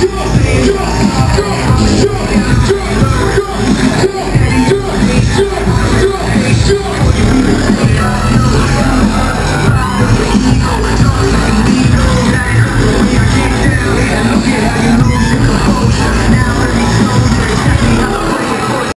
Yeah.